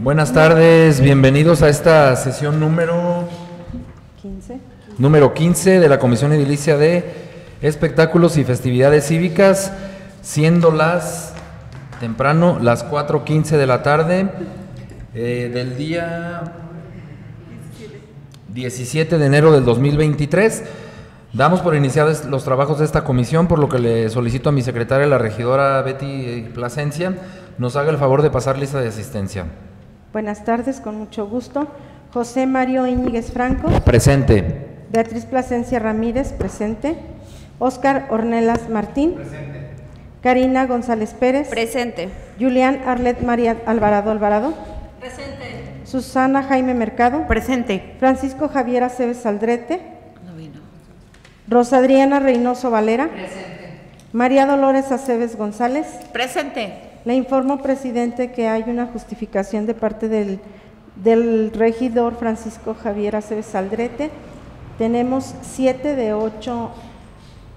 Buenas tardes, bienvenidos a esta sesión número 15. número 15 de la Comisión Edilicia de Espectáculos y Festividades Cívicas, siendo las temprano las 4.15 de la tarde eh, del día 17 de enero del 2023. Damos por iniciados los trabajos de esta comisión, por lo que le solicito a mi secretaria, la regidora Betty Plasencia, nos haga el favor de pasar lista de asistencia. Buenas tardes, con mucho gusto. José Mario Íñiguez Franco, Presente. Beatriz Plasencia Ramírez, presente. Óscar Ornelas Martín, presente. Karina González Pérez, Presente. Julián Arlet María Alvarado Alvarado, Presente. Susana Jaime Mercado, Presente. Francisco Javier Aceves Aldrete, No vino. Rosa Adriana Reynoso Valera, María Dolores Aceves González. Presente. Le informo, presidente, que hay una justificación de parte del, regidor Francisco Javier Aceves Aldrete. Tenemos siete de ocho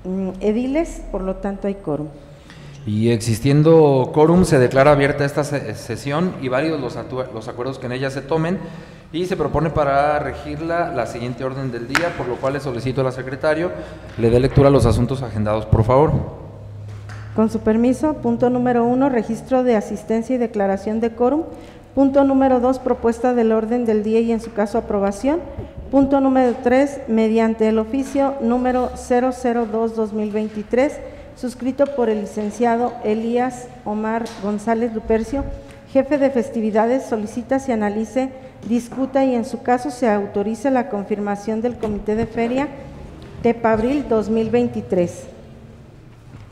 mm, ediles, por lo tanto hay quórum. Y existiendo quórum, se declara abierta esta se- sesión y válidos los, acuerdos que en ella se tomen y se propone para regirla la siguiente orden del día, por lo cual le solicito al secretario le dé lectura a los asuntos agendados, por favor. Con su permiso, punto número uno, registro de asistencia y declaración de quórum. Punto número dos, propuesta del orden del día y en su caso aprobación. Punto número tres, mediante el oficio número 002-2023, suscrito por el licenciado Elías Omar González Lupercio, jefe de festividades, solicita se analice, discuta y en su caso se autorice la confirmación del comité de feria Tepabril 2023.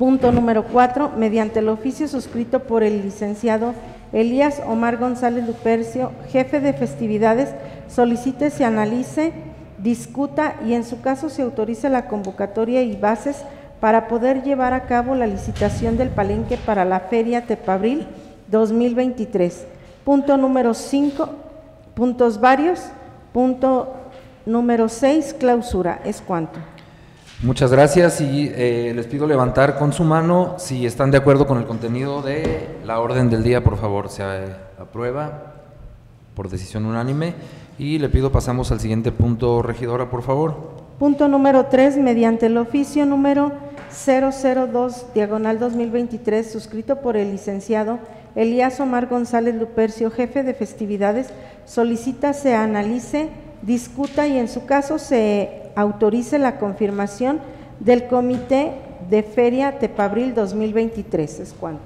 Punto número cuatro, mediante el oficio suscrito por el licenciado Elías Omar González Lupercio, jefe de festividades, solicite se analice, discuta y en su caso se autorice la convocatoria y bases para poder llevar a cabo la licitación del palenque para la Feria Tepabril 2023. Punto número cinco, puntos varios. Punto número seis, clausura. ¿Es cuánto? Muchas gracias y eh, les pido levantar con su mano si están de acuerdo con el contenido de la orden del día, por favor, se eh, aprueba por decisión unánime y le pido pasamos al siguiente punto, regidora, por favor. Punto número 3, mediante el oficio número 002, diagonal 2023, suscrito por el licenciado Elías Omar González Lupercio, jefe de festividades, solicita se analice, discuta y en su caso se autorice la confirmación del Comité de Feria Tepabril 2023. ¿Es cuánto?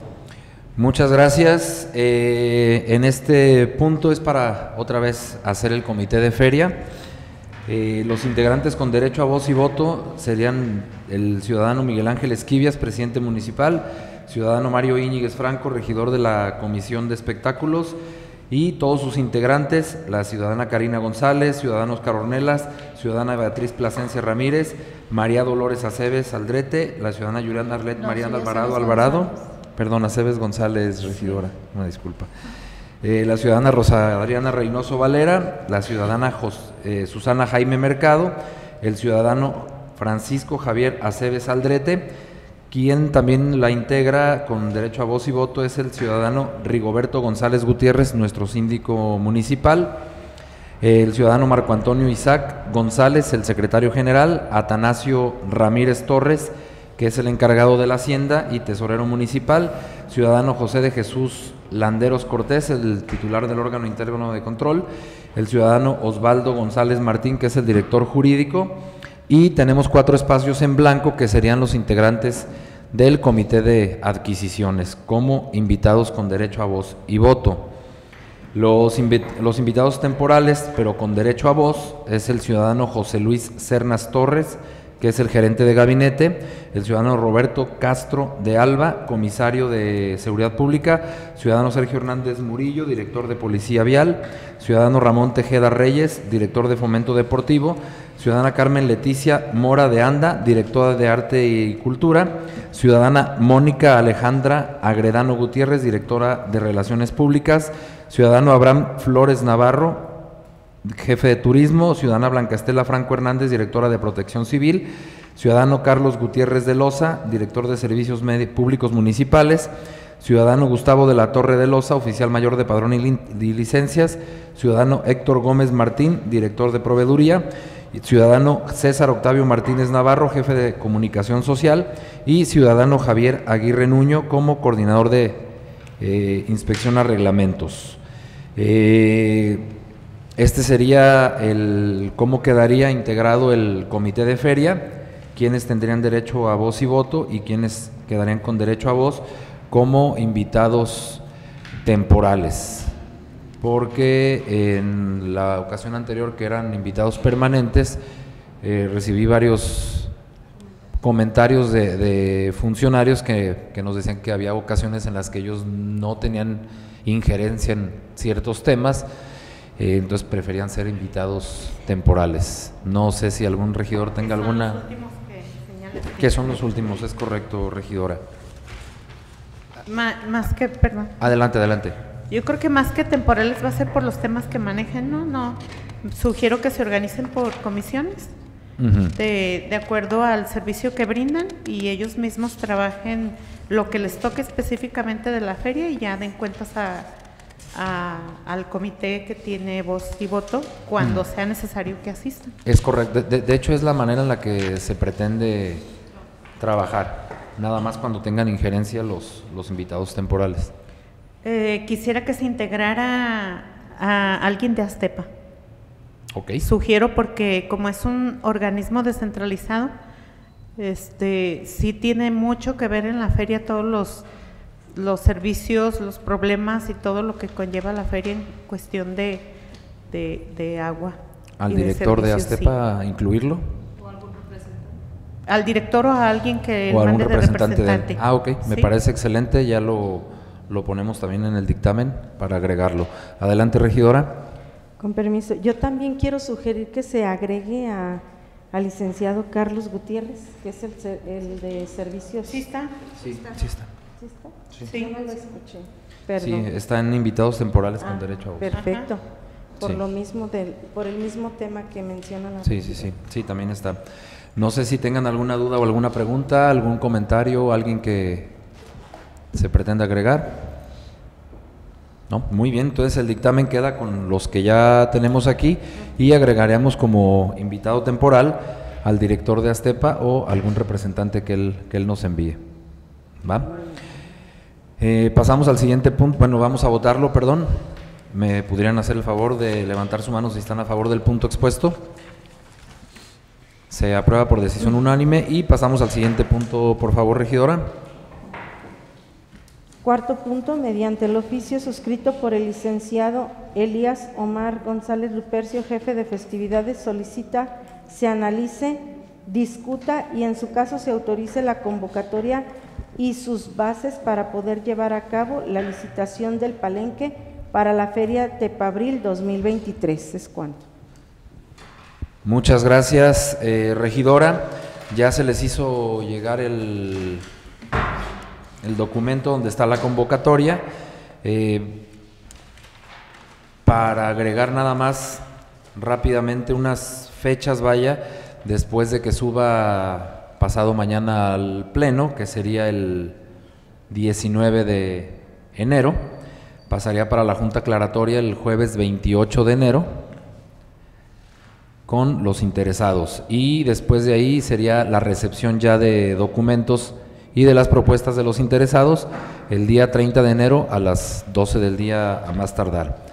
Muchas gracias. Eh, en este punto es para otra vez hacer el comité de feria. Eh, los integrantes con derecho a voz y voto serían el ciudadano Miguel Ángel Esquivias, presidente municipal, ciudadano Mario Íñiguez Franco, regidor de la Comisión de Espectáculos, y todos sus integrantes, la ciudadana Karina González, ciudadano Oscar Ornelas, ciudadana Beatriz Plasencia Ramírez, María Dolores Aceves Aldrete, la ciudadana Juliana Arlet No, Mariana Alvarado Alvarado, González. perdón, Aceves González, regidora, una disculpa. Eh, la ciudadana Rosa Adriana Reynoso Valera, la ciudadana Jos- eh, Susana Jaime Mercado, el ciudadano Francisco Javier Aceves Aldrete, quien también la integra con derecho a voz y voto es el ciudadano Rigoberto González Gutiérrez, nuestro síndico municipal, el ciudadano Marco Antonio Isaac González, el secretario general, Atanasio Ramírez Torres, que es el encargado de la Hacienda y tesorero municipal, ciudadano José de Jesús Landeros Cortés, el titular del órgano interno de control, el ciudadano Osvaldo González Martín, que es el director jurídico, y tenemos cuatro espacios en blanco que serían los integrantes del comité de adquisiciones como invitados con derecho a voz y voto. Los, los invitados temporales, pero con derecho a voz, es el ciudadano José Luis Cernas Torres, que es el gerente de gabinete, el ciudadano Roberto Castro de Alba, comisario de Seguridad Pública, ciudadano Sergio Hernández Murillo, director de Policía Vial, ciudadano Ramón Tejeda Reyes, director de Fomento Deportivo, ciudadana Carmen Leticia Mora de Anda, directora de Arte y Cultura, ciudadana Mónica Alejandra Agredano Gutiérrez, directora de Relaciones Públicas, ciudadano Abraham Flores Navarro, jefe de turismo, ciudadana Blanca Estela Franco Hernández, directora de Protección Civil, ciudadano Carlos Gutiérrez de Loza, director de Servicios Públicos Municipales, Ciudadano Gustavo de la Torre de Loza, oficial mayor de padrón y licencias. Ciudadano Héctor Gómez Martín, director de proveeduría. Ciudadano César Octavio Martínez Navarro, jefe de comunicación social. Y Ciudadano Javier Aguirre Nuño como coordinador de eh, inspección a reglamentos. Eh, este sería el cómo quedaría integrado el comité de feria, quienes tendrían derecho a voz y voto y quienes quedarían con derecho a voz como invitados temporales. Porque en la ocasión anterior, que eran invitados permanentes, eh, recibí varios comentarios de, de funcionarios que, que nos decían que había ocasiones en las que ellos no tenían injerencia en ciertos temas, eh, entonces preferían ser invitados temporales. No sé si algún regidor tenga alguna... ¿Qué son los últimos? Es correcto, regidora. Ma- más que, perdón. Adelante, adelante. Yo creo que más que temporales va a ser por los temas que manejen, ¿no? No. Sugiero que se organicen por comisiones Ujú. de, de acuerdo al servicio que brindan y ellos mismos trabajen lo que les toque específicamente de la feria y ya den cuentas a, a- al comité que tiene voz y voto cuando sea necesario que asistan. Es correcto. De, de hecho, es la manera en la que se pretende trabajar. Nada más cuando tengan injerencia los, los invitados temporales. Eh, quisiera que se integrara a alguien de Astepa. Ok. Sugiero porque como es un organismo descentralizado, este sí tiene mucho que ver en la feria todos los los servicios, los problemas y todo lo que conlleva la feria en cuestión de, de, de agua. Al de director de servicios, sí. Astepa incluirlo. Al director o a alguien que o algún mande de representante, de representante. Ah, ok, me Sí. parece excelente, ya lo, lo ponemos también en el dictamen para agregarlo. Adelante, regidora. Con permiso, yo también quiero sugerir que se agregue a, al licenciado Carlos Gutiérrez, que es el, el de servicios. ¿Sí está? Sí, sí está. ¿Sí está? Sí. No lo escuché. Sí, Perdón. están invitados temporales con Ah, derecho a voz. Perfecto. Por Sí. lo mismo del, por el mismo tema que menciona la Sí, sí, sí, sí, también está. No sé si tengan alguna duda o alguna pregunta, algún comentario, alguien que se pretenda agregar. No, muy bien, entonces el dictamen queda con los que ya tenemos aquí y agregaremos como invitado temporal al director de Astepa o algún representante que él, que él nos envíe. ¿Va? Eh, pasamos al siguiente punto, bueno, vamos a votarlo, perdón. ¿Me pudieran hacer el favor de levantar su mano si están a favor del punto expuesto? Se aprueba por decisión unánime y pasamos al siguiente punto, por favor, regidora. Cuarto punto, mediante el oficio suscrito por el licenciado Elías Omar González Lupercio, jefe de festividades, solicita se analice, discuta y en su caso se autorice la convocatoria y sus bases para poder llevar a cabo la licitación del palenque para la Feria Tepabril 2023. Es cuanto. Muchas gracias, eh, regidora. Ya se les hizo llegar el, el documento donde está la convocatoria. Eh, para agregar nada más rápidamente unas fechas, vaya, después de que suba pasado mañana al Pleno, que sería el 19 de enero, pasaría para la Junta Aclaratoria el jueves 28 de enero con los interesados y después de ahí sería la recepción ya de documentos y de las propuestas de los interesados el día 30 de enero a las 12 del día a más tardar.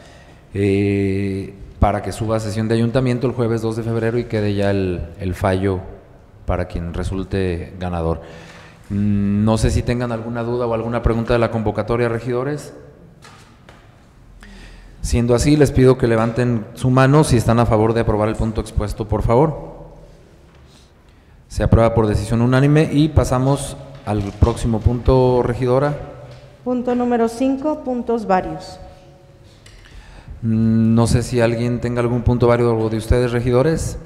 Eh, para que suba sesión de ayuntamiento el jueves 2 de febrero y quede ya el, el fallo para quien resulte ganador. Mm, No sé si tengan alguna duda o alguna pregunta de la convocatoria, regidores. Siendo así, les pido que levanten su mano si están a favor de aprobar el punto expuesto, por favor. Se aprueba por decisión unánime y pasamos al próximo punto, regidora. Punto número 5, puntos varios. Mm, No sé si alguien tenga algún punto válido de ustedes, regidores.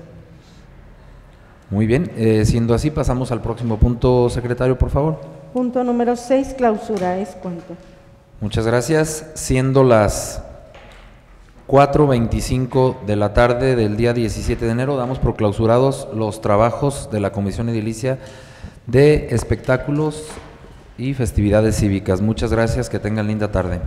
Muy bien, eh, siendo así, pasamos al próximo punto, secretario, por favor. Punto número 6, clausura. Es cuanto. Muchas gracias. Siendo las 4.25 de la tarde del día 17 de enero, damos por clausurados los trabajos de la Comisión Edilicia de Espectáculos y festividades cívicas. Muchas gracias, que tengan linda tarde.